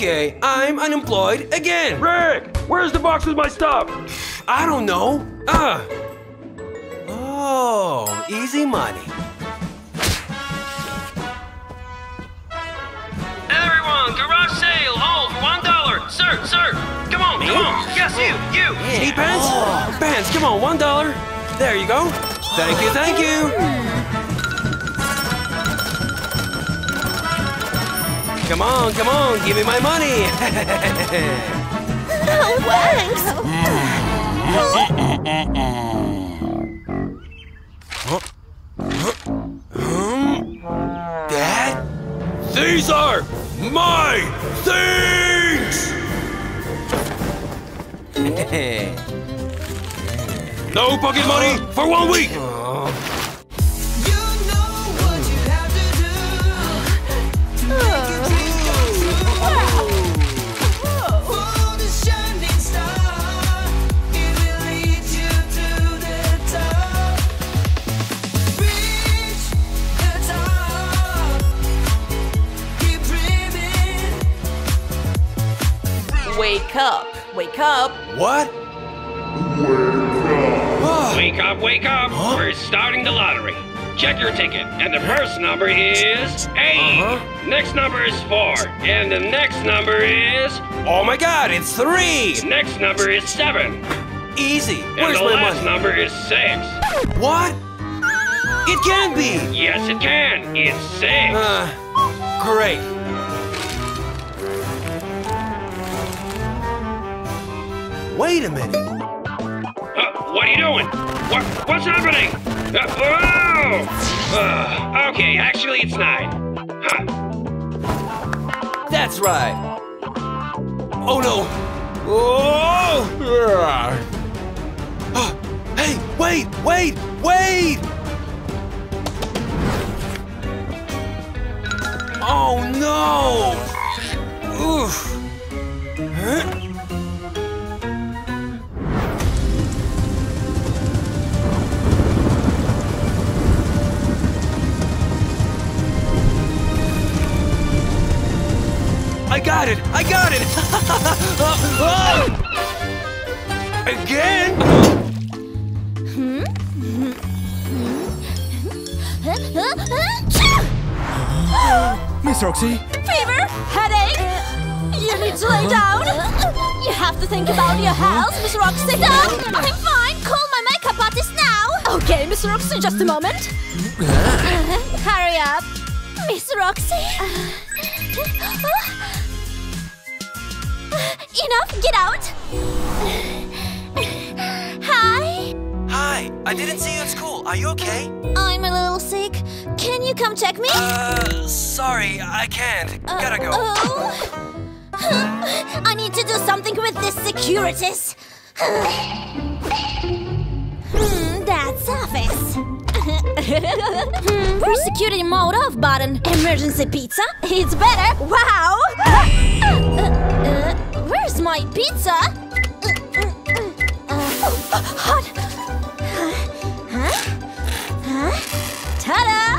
Okay, I'm unemployed again. Rick, where's the box with my stuff? I don't know. Ah. Oh, easy money. Everyone, garage sale, all for one dollar. Sir, sir, come on, come on. Yes, you, you. Need pants? Pants, come on, one dollar. There you go. Thank you, thank you. Come on, come on, give me my money. Oh, thanks. Dad? These are my things! No pocket money for one week! Your ticket, and the first number is 8 Uh-huh. Next number is four, and the next number is. Oh my god, it's three! Next number is seven, Easy. and Where's the my last money? number is six. What? It can't be! Yes, it can. It's six. Uh, great. Wait a minute. Uh, what are you doing? What, what's happening? Uh, oh! Uh, okay, actually, it's nine. Huh. That's right. Oh no. Oh! Ah. Hey, wait, wait, wait! Oh no! Oof. Huh? I got it! I got it! Again? Hmm? Miss Roxy? Fever? Headache? You need to lay down? You have to think about your health, Miss Roxy. Stop! I'm fine. Call my makeup artist now. Okay, Miss Roxy, just a moment. Hurry up. Miss Roxy? Uh, Enough, get out. Hi. Hi, I didn't see you at school. Are you okay? I'm a little sick. Can you come check me? Uh, sorry, I can't. Gotta go. Oh. I need to do something with this securities. hmm, that's office. Hmm, where's security mode off button? Emergency pizza? It's better. Wow. Uh, uh, where's my pizza? Uh, hot. Huh? Huh? Ta-da!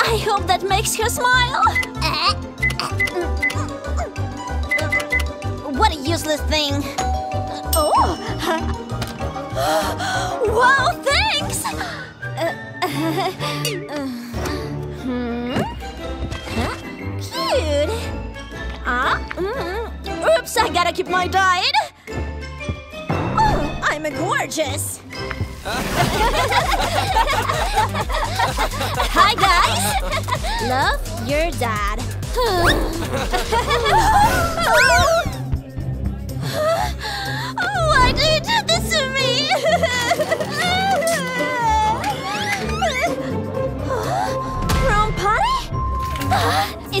I hope that makes her smile. What a useless thing. Oh! wow, thanks! Hmm? Cute! Ah? Mm. Oops, I gotta keep my diet. Oh, I'm a gorgeous. Hi, guys! Love, your dad.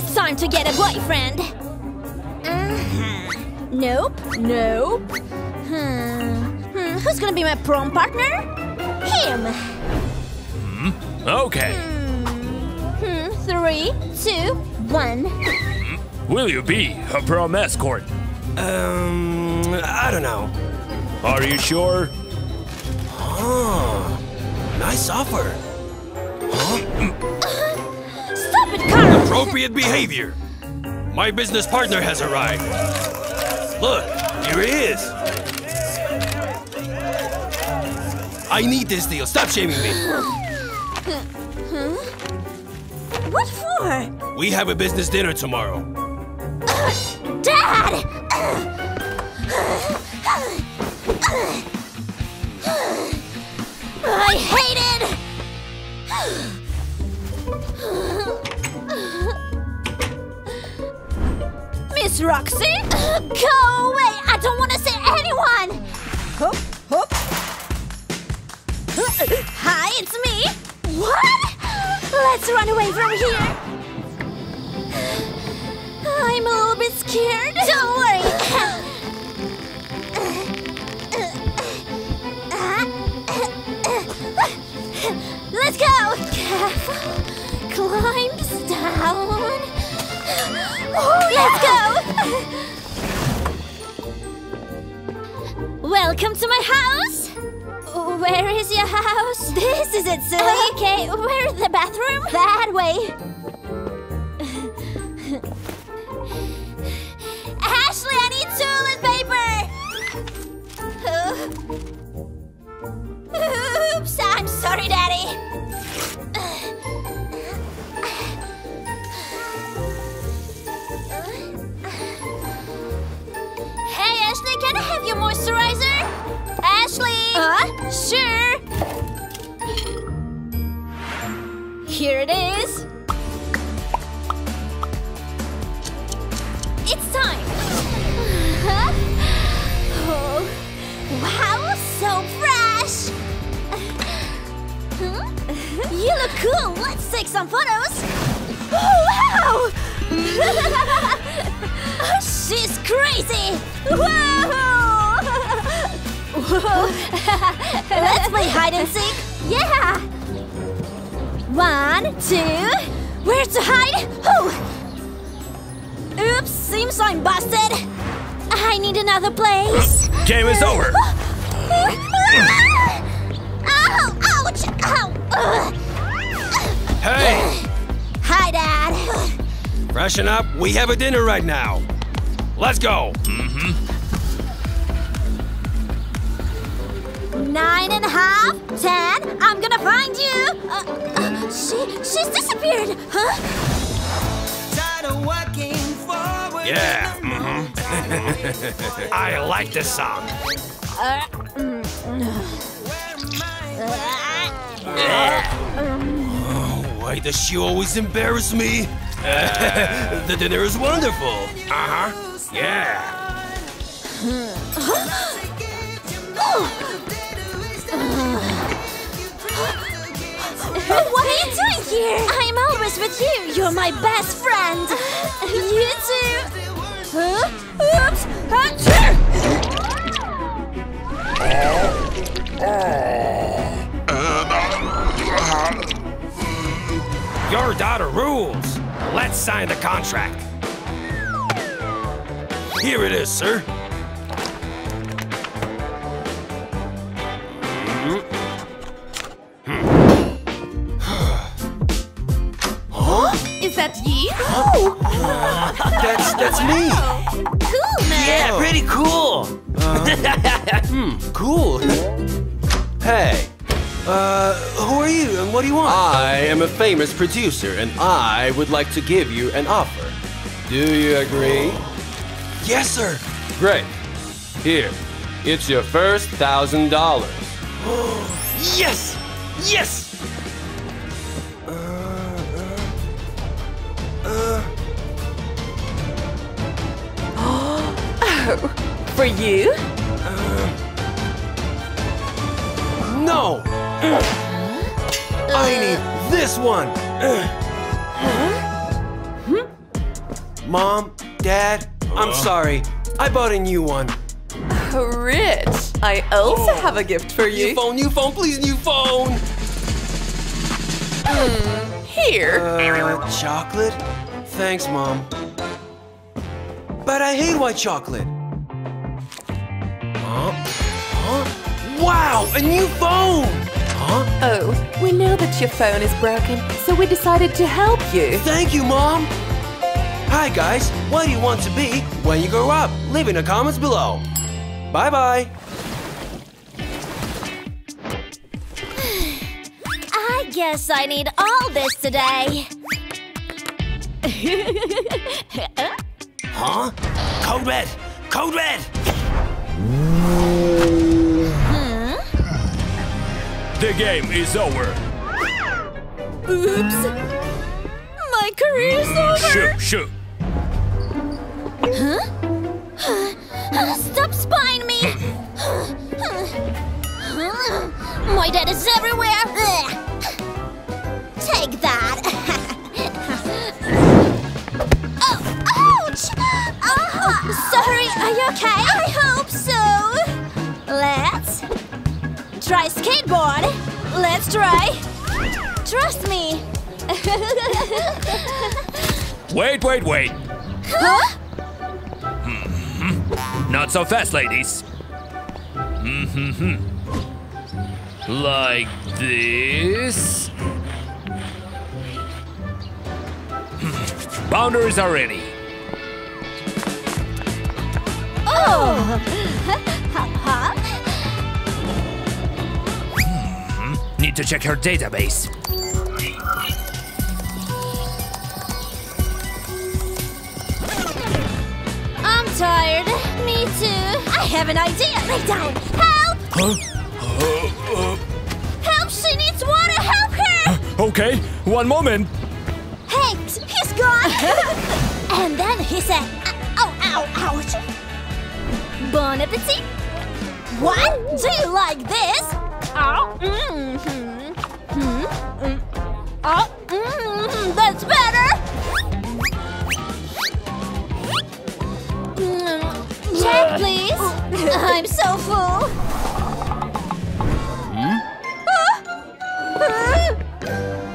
It's time to get a boyfriend. Uh-huh. Nope, nope. Hmm. Hmm. Who's gonna be my prom partner? Him. Okay. Hmm. Three, two, one. Will you be a prom escort? Um, I don't know. Are you sure? Oh, nice offer. Huh? Stop it, Carl! Appropriate behavior. My business partner has arrived. Look, here he is. I need this deal. Stop shaming me. What for? We have a business dinner tomorrow. Dad! I hate Roxy? Go away! I don't want to see anyone! Hup, hup. Hi, it's me! What? Let's run away from here! I'm a little bit scared. Silly. okay, It's time! oh, wow, so fresh! You look cool! Let's take some photos! Oh, wow! Oh, she's crazy! Whoa. Let's play hide and seek! Yeah! One, two, where to hide? Oh! Oops, seems I'm busted. I need another place. Game is over. Ow! Ouch! Ow! Hey, Hi, Dad. freshen up. We have a dinner right now. Let's go. Nine and a half, ten. I'm gonna find you. Uh, uh, she, she's disappeared. Huh? Yeah. mhm. I like this song. Oh, why does she always embarrass me? the dinner is wonderful. Uh huh. Yeah. What are you doing here? I'm always with you. You're my best friend. you too. Huh? Oops. Achoo! Your daughter rules. Let's sign the contract. Here it is, sir. That you? That's that's me. Cool, man. Yeah, pretty cool. hmm, cool. hey, uh, who are you and what do you want? I am a famous producer and I would like to give you an offer. Do you agree? Yes, sir. Great. Here, it's your first thousand dollars. Yes! Yes! For you? No! I need this one! Huh? Mom, Dad, I'm sorry. I bought a new one. Rich. I also have a gift for you. New you. phone, new phone, please, new phone! Here. Uh, chocolate? Thanks, Mom. But I hate white chocolate. Huh? Huh? Wow, a new phone! Huh? Oh, we know that your phone is broken, so we decided to help you. Thank you, Mom! Hi guys, what do you want to be when you grow up? Leave in the comments below. Bye bye. I guess I need all this today. Huh? Code red! Code red! The game is over. Oops. My career's over. Shoot, shoot. Huh? Stop spying me! My dad is everywhere! Take that! oh, ouch! Oh, sorry, are you okay? Try skateboard! Let's try! Trust me! Wait, wait, wait. huh? Hmm. Not so fast, ladies. Mm-hmm. Like this. Boundaries are ready. Oh! To check her database. I'm tired. Me too. I have an idea. Lay down. Help! Help! She needs water. Help her! Okay, one moment. hey, he's gone. and then he said, "Ow, ow, ouch." Bon appetit. What? Do you like this? Oh. Hmm, mm. Oh, mm, that's better. Mm, Check, please. I'm so full.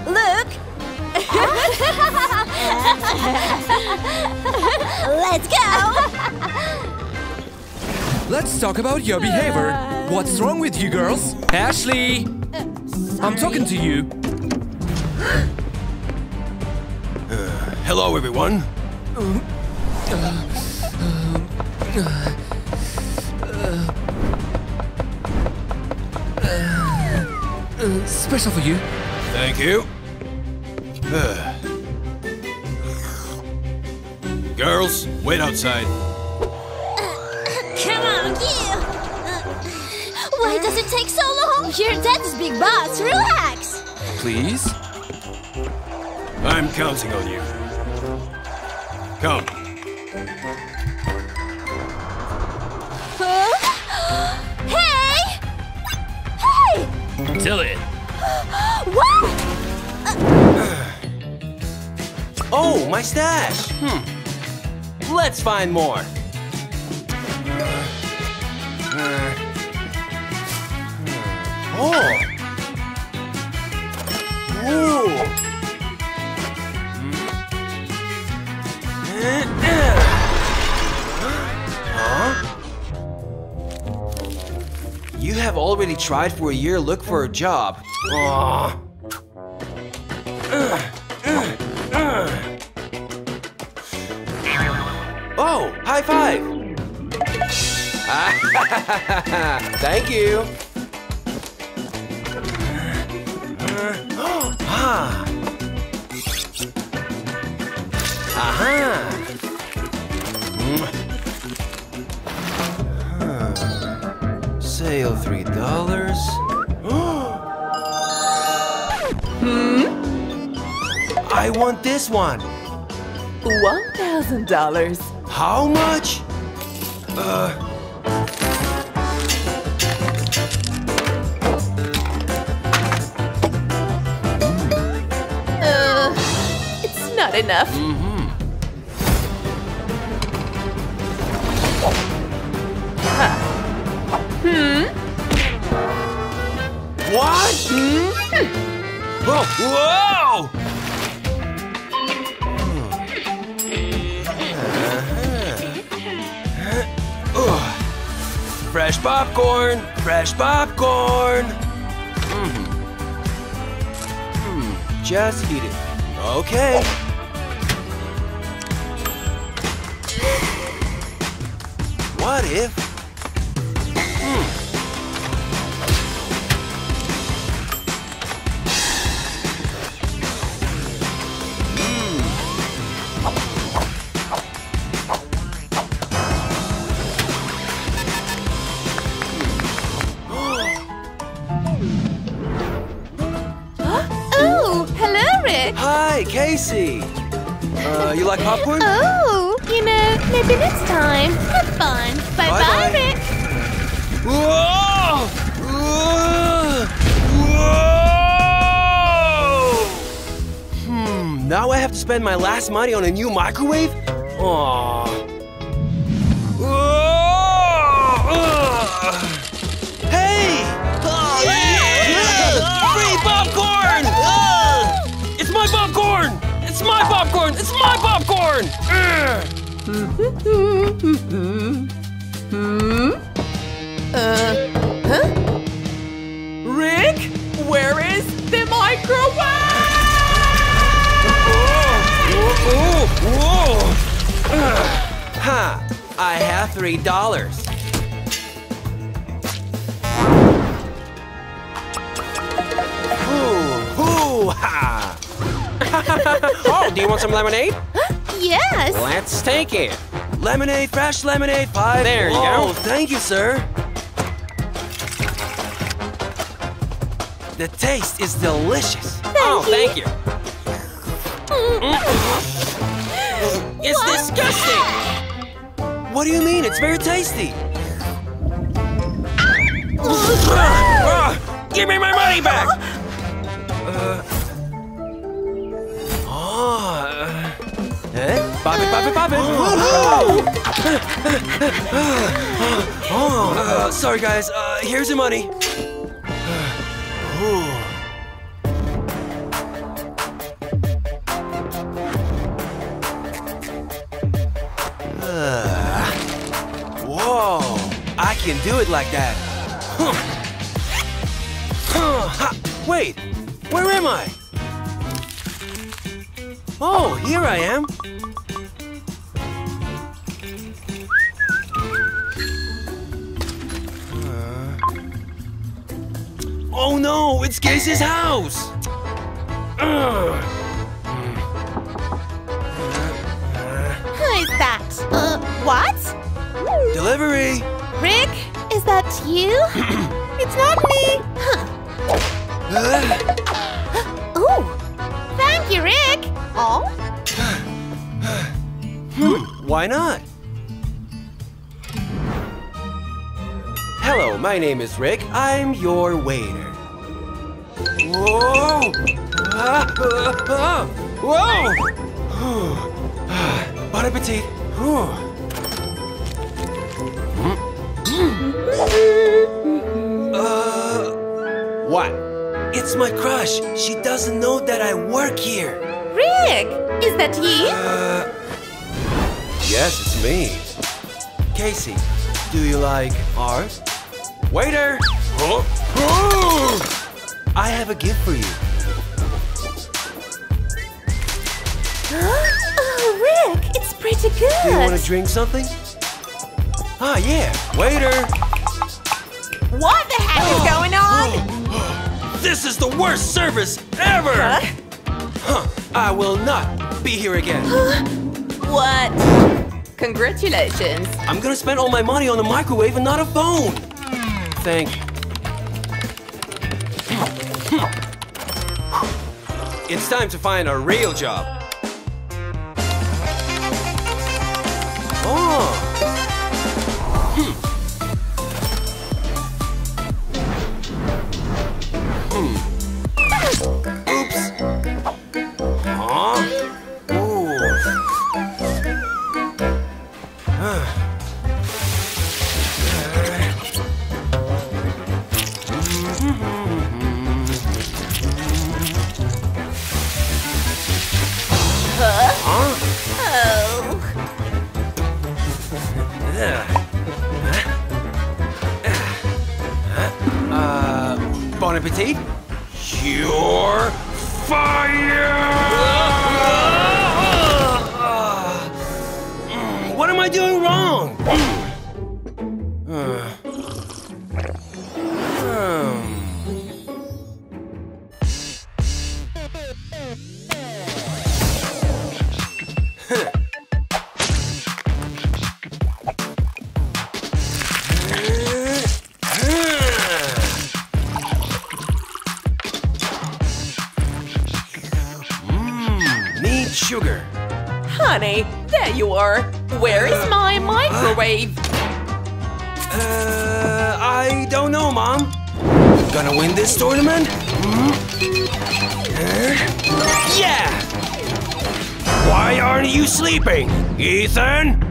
Look. Let's go. Let's talk about your behavior. What's wrong with you girls? Ashley! I'm talking to you. Hello everyone. Special for you. Thank you. Uh. Girls, wait outside. Take so long? Your dad's big boss. Relax. Please? I'm counting on you. Come. Huh? Hey! Hey! Till it. What? Oh, my stash. Hmm. Let's find more. Oh. Huh? You have already tried for a year look for a job. Oh, high five! Thank you. I want this one. $1,000. How much? Uh. Uh, it's not enough. What? Whoa! Whoa! Fresh popcorn! Fresh popcorn! Mm hmm just heat it. Okay. What if Hi, Casey. Uh, you like popcorn? Oh, you know, maybe next time. Have fun. Bye bye, Bye-bye. Rick. Whoa! Whoa! Whoa! Hmm, now I have to spend my last money on a new microwave? Aww. My popcorn! It's my popcorn! Ugh. Rick, where is the microwave? Whoa! Whoa! Ugh. Ha! I have three dollars. Do you want some lemonade? Yes. Let's take it. Lemonade, fresh lemonade, five. There you go. Thank you, sir. The taste is delicious. oh, you. thank you. Mm. It's disgusting. What do you mean? It's very tasty. Ah, give me my money back. Eh? Bobby, Bobby, Bobby. oh, uh, sorry guys. Uh, here's your money. Uh, Whoa! I can do it like that. Huh. Huh. Wait, where am I? Oh, here I am. Oh no, it's Casey's house! Ugh. Who is that? Uh, what? Delivery! Rick, is that you? it's not me. Ugh. Oh, thank you, Rick. Oh, Why not? Hello, my name is Rick. I'm your waiter. Whoa! Ah, ah, ah. Whoa! Bon appetit! Uh, what? It's my crush. She doesn't know that I work here. Rick, is that you? Uh, yes, it's me. Casey, do you like art? Waiter! Huh? I have a gift for you. oh, Rick, it's pretty good. Do you want to drink something? Ah, yeah. Waiter! What the heck is going on? This is the worst service ever! Huh, I will not be here again. What? Congratulations. I'm gonna spend all my money on a microwave and not a phone. Thank. It's time to find a real job. Hmm. Hmm. Need sugar. Honey, there you are. Where is my microwave? Uh, I don't know, Mom. Gonna win this tournament? Mm -hmm. uh, yeah! Why aren't you sleeping, Ethan?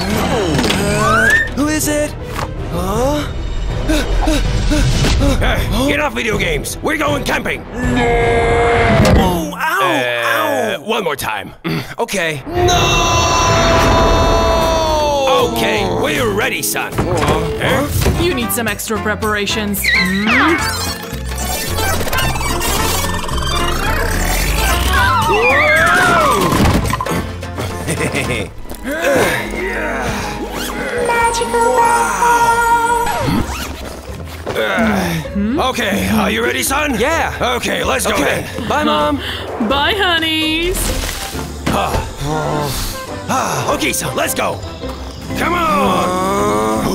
Uh, who is it? Huh? Hey, get off video games! We're going camping! Oh, ow! ow! One more time. Okay. No! Okay, we're ready, son. Huh? You need some extra preparations. Okay, are you ready, son? Yeah. Okay, let's go then. Bye, Mom. Bye, honeys. Ah, okay, son, let's go. Come on.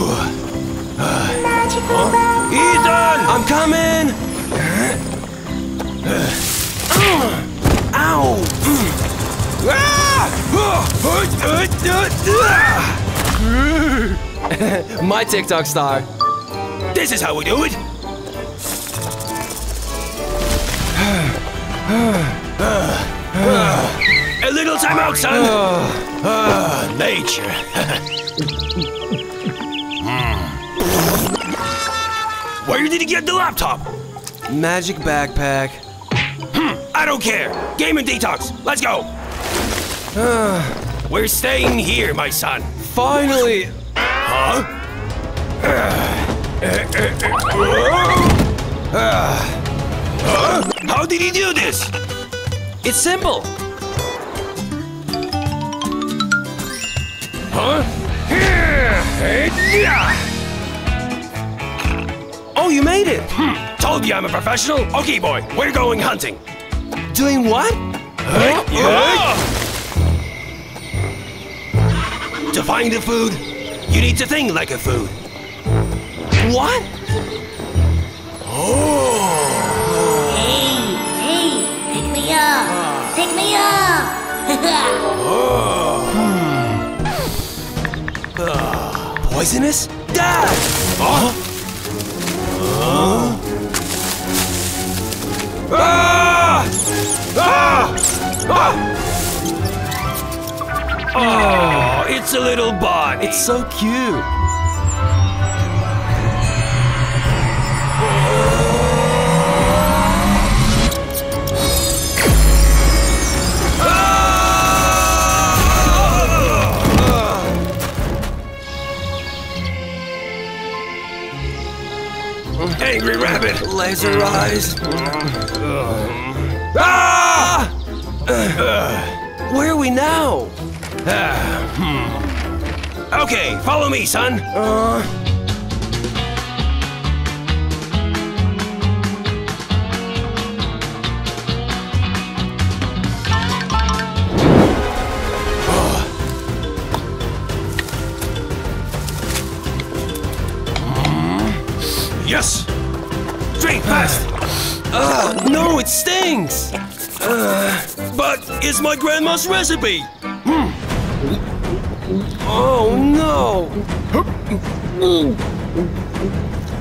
Ethan! I'm coming! Ow! My TikTok star. This is how we do it. A little time out, son. Ah, nature. Hmm. Where did you get the laptop? Magic backpack. I don't care. Game and detox. Let's go. We're staying here, my son. Finally. Huh? Huh? How did he do this? It's simple. Huh? Oh, you made it! Hmm. Told you I'm a professional. Okay, boy, we're going hunting. Doing what? To find the food, you need to think like a food. What? Oh! Hey, hey, pick me up! Pick me up! oh Poisonous? Dad! Huh? Ah! Ah! Oh, it's a little bunny. It's so cute. Angry rabbit. Laser eyes. Ah! Where are we now? Okay, follow me, son. Yes! Drink fast! Uh, no, it stings! But it's my grandma's recipe! Hmm. Oh no!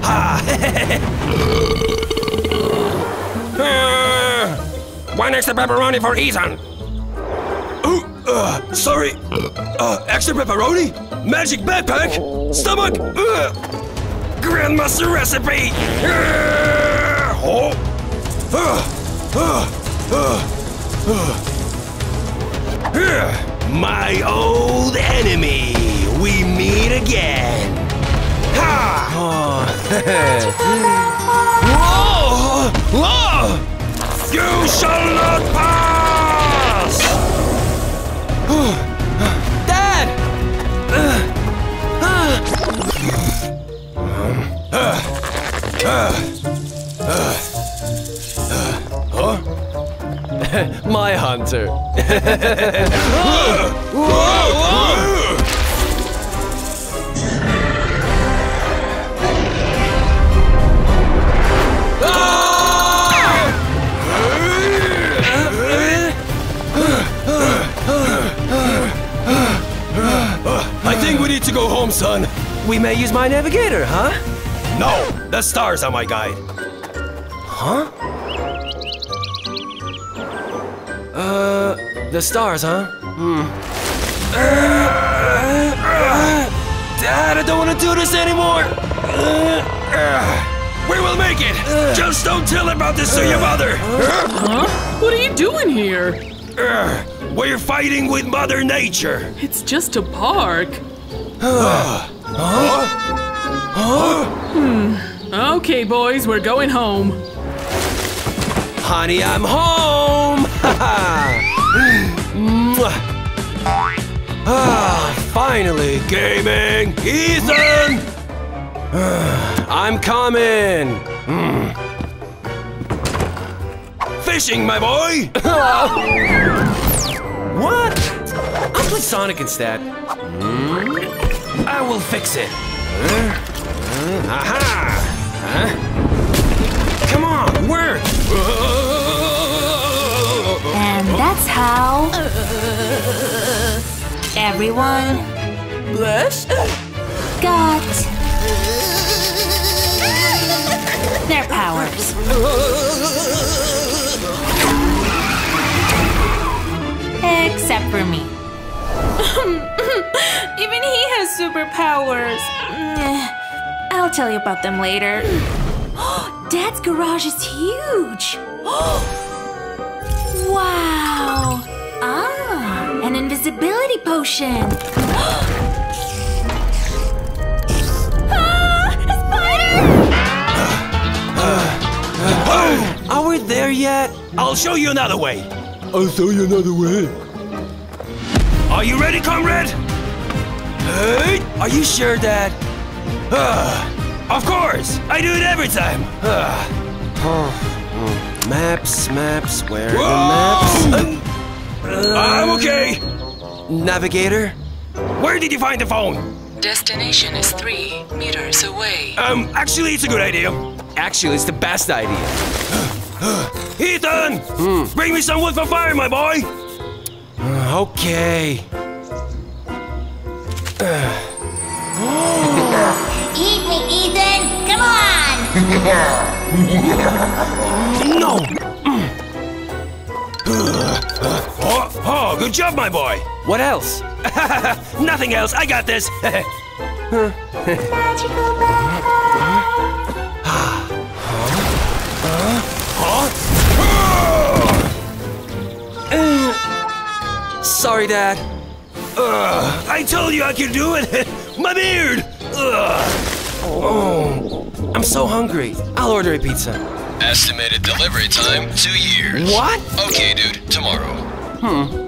Ha! One extra pepperoni for Ethan! Ooh, uh, sorry. Uh, extra pepperoni? Magic backpack? Stomach? Uh, Grandmaster recipe! Uh, oh. Uh, uh. Uh, My old enemy, we meet again. Ha! Whoa! Whoa! You shall not pass! answer. I think we need to go home, son. We may use my navigator, huh? No, the stars are my guide. The stars, huh? Hmm. Dad, I don't want to do this anymore. We will make it! Just don't tell about this to your mother! Huh? What are you doing here? We're fighting with Mother Nature! It's just a park. Hmm. Okay, boys, we're going home. Honey, I'm home! Mwah. ah, finally, gaming! Ethan! I'm coming! Mm. Fishing, my boy! what? I'll play Sonic instead. Mm. I will fix it. Uh, uh, aha! Huh? Come on, work! And that's how everyone Blush? got their powers. Except for me. Even he has superpowers. Eh, I'll tell you about them later. Dad's garage is huge. wow. Ah, an invisibility potion. Oh, are we there yet? I'll show you another way! I'll show you another way. Are you ready, comrade? Hey, are you sure, Dad? Ah, of course! I do it every time! Ah. Maps, maps, where are the maps? I'm okay! Navigator? Where did you find the phone? Destination is three meters away. Um, actually, it's a good idea. Actually, it's the best idea. Ethan! Bring me some wood for fire, my boy! Uh, okay. Eat me, Ethan! Come on! No! Oh, oh, good job, my boy! What else? Nothing else, I got this! Magical Sorry, Dad. Ugh, I told you I could do it! my beard! Ugh. Oh, I'm so hungry. I'll order a pizza. Estimated delivery time, two years. What? Okay, dude, tomorrow. Hmm.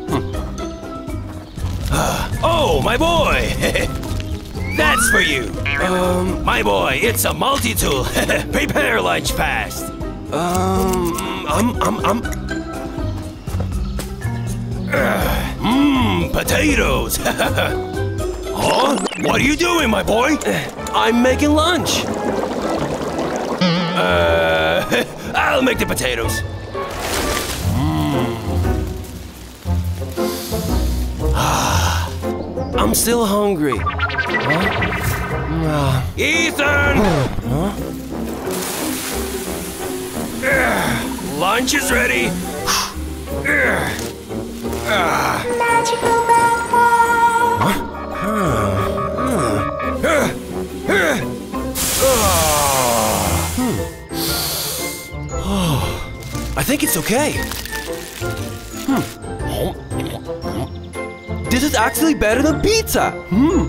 Oh, my boy! That's for you! Um, My boy, it's a multi-tool! Prepare lunch fast! um, I'm, I'm, I'm. Mmm, potatoes! huh? What are you doing, my boy? I'm making lunch. Uh, I'll make the potatoes. I'm still hungry. Huh? Ethan! Ugh, lunch is ready. Magical think it's okay. Hmm. This is actually better than pizza. Hmm.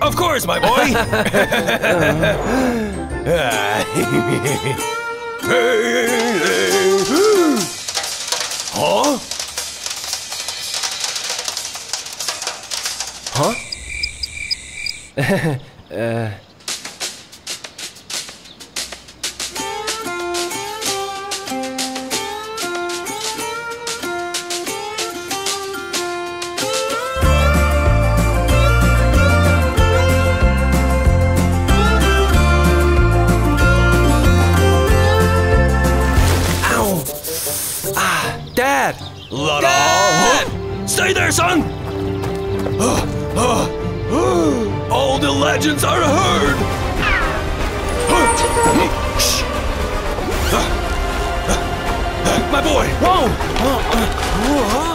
Of course, my boy. huh? Huh? uh. Legends are heard! Ah. Ah. Ah. My boy! Whoa! Uh, uh, uh,